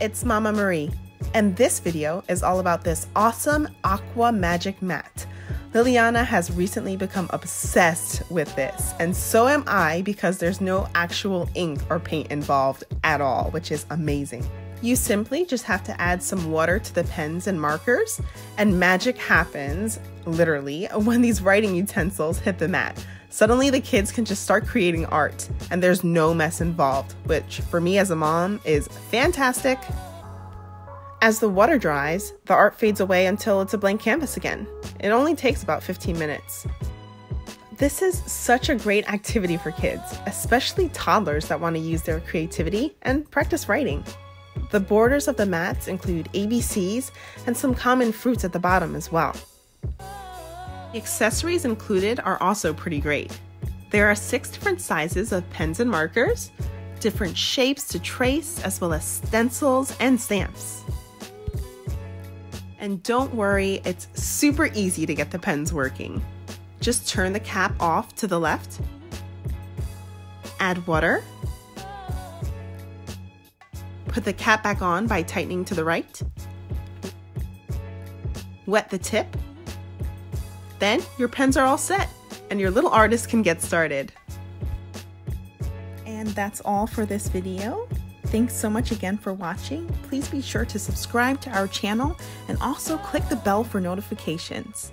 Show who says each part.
Speaker 1: it's Mama Marie, and this video is all about this awesome Aqua Magic Mat. Liliana has recently become obsessed with this, and so am I because there's no actual ink or paint involved at all, which is amazing. You simply just have to add some water to the pens and markers, and magic happens, literally, when these writing utensils hit the mat. Suddenly, the kids can just start creating art, and there's no mess involved, which for me as a mom is fantastic. As the water dries, the art fades away until it's a blank canvas again. It only takes about 15 minutes. This is such a great activity for kids, especially toddlers that want to use their creativity and practice writing. The borders of the mats include ABCs and some common fruits at the bottom as well. The accessories included are also pretty great. There are six different sizes of pens and markers, different shapes to trace, as well as stencils and stamps. And don't worry, it's super easy to get the pens working. Just turn the cap off to the left, add water, Put the cap back on by tightening to the right. Wet the tip. Then your pens are all set and your little artist can get started. And that's all for this video. Thanks so much again for watching. Please be sure to subscribe to our channel and also click the bell for notifications.